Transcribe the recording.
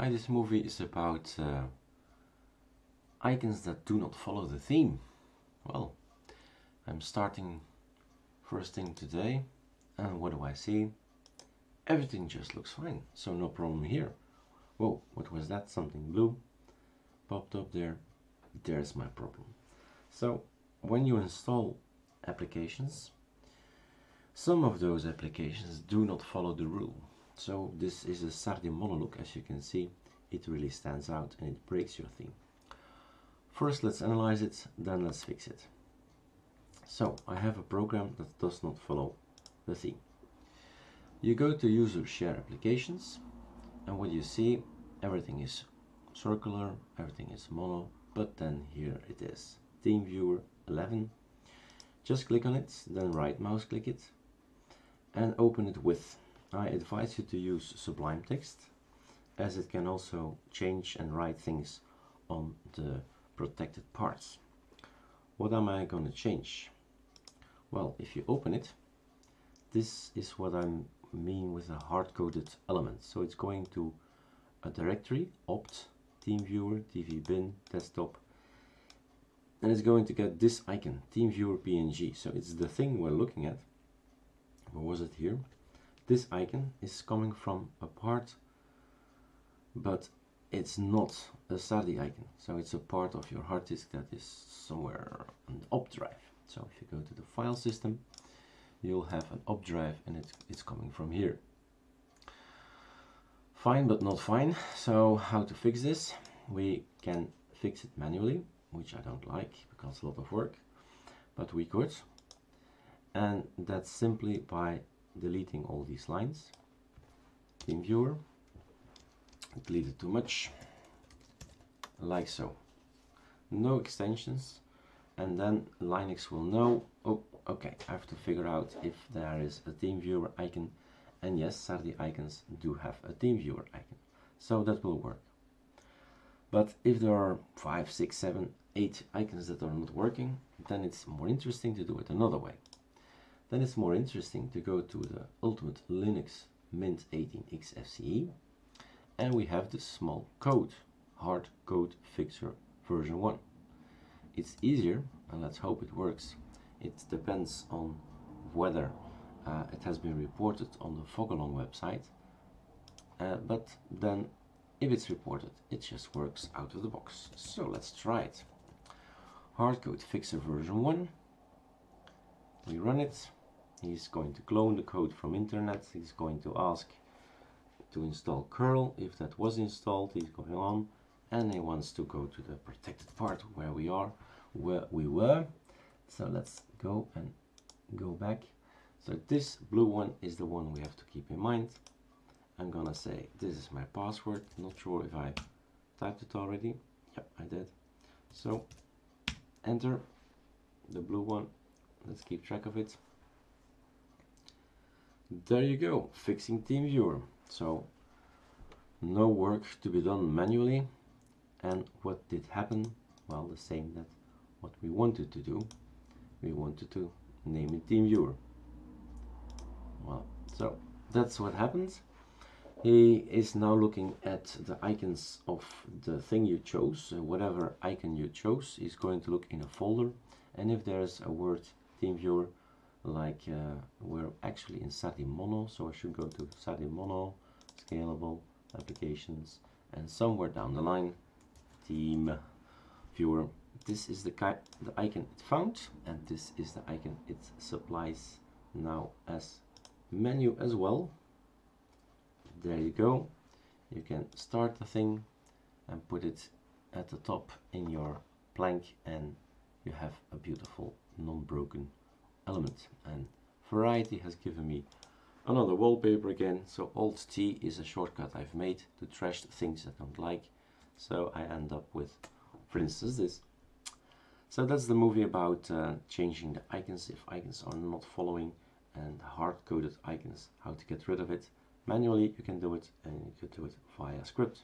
Hi, this movie is about uh, icons that do not follow the theme. Well, I'm starting first thing today, and what do I see? Everything just looks fine, so no problem here. Whoa, what was that? Something blue popped up there. There's my problem. So, when you install applications, some of those applications do not follow the rule. So this is a Sardi monologue, as you can see, it really stands out and it breaks your theme. First let's analyze it, then let's fix it. So I have a program that does not follow the theme. You go to user share applications and what you see, everything is circular, everything is mono, but then here it is, TeamViewer 11. Just click on it, then right mouse click it and open it with I advise you to use Sublime Text as it can also change and write things on the protected parts. What am I going to change? Well, if you open it, this is what I mean with a hard-coded element. So it's going to a directory, opt, TeamViewer, dvbin, desktop, and it's going to get this icon, TeamViewer PNG. So it's the thing we're looking at. What was it here? This icon is coming from a part but it's not a Sardi icon. So it's a part of your hard disk that is somewhere on the op drive. So if you go to the file system you'll have an op drive and it, it's coming from here. Fine but not fine. So how to fix this? We can fix it manually which I don't like because a lot of work but we could. And that's simply by deleting all these lines. Team viewer, deleted too much, like so. No extensions, and then Linux will know, oh, okay, I have to figure out if there is a team viewer icon, and yes, Sardi icons do have a team viewer icon, so that will work. But if there are five, six, seven, eight icons that are not working, then it's more interesting to do it another way then it's more interesting to go to the Ultimate Linux Mint 18 XFCE and we have the small code, hard code fixer version 1. It's easier and let's hope it works. It depends on whether uh, it has been reported on the Foggalong website uh, but then if it's reported it just works out of the box. So let's try it. Hardcode fixer version 1 we run it he's going to clone the code from internet. He's going to ask to install curl. If that was installed he's going on. And he wants to go to the protected part where we are where we were. So let's go and go back. So this blue one is the one we have to keep in mind. I'm gonna say this is my password. Not sure if I typed it already. Yep I did. So enter the blue one. Let's keep track of it there you go, fixing TeamViewer. So no work to be done manually. And what did happen? Well, the same that what we wanted to do. We wanted to name it TeamViewer. Well, so that's what happens. He is now looking at the icons of the thing you chose. Whatever icon you chose is going to look in a folder. And if there's a word TeamViewer, like uh, we're actually in Sardi Mono, so I should go to Sardi Mono, Scalable, Applications, and somewhere down the line, Team Viewer. This is the, the icon it found, and this is the icon it supplies now as menu as well. There you go. You can start the thing and put it at the top in your plank and you have a beautiful non-broken element and variety has given me another wallpaper again. So alt T is a shortcut I've made to trash things I don't like. So I end up with for instance this. So that's the movie about uh, changing the icons if icons are not following and hard-coded icons how to get rid of it. Manually you can do it and you can do it via script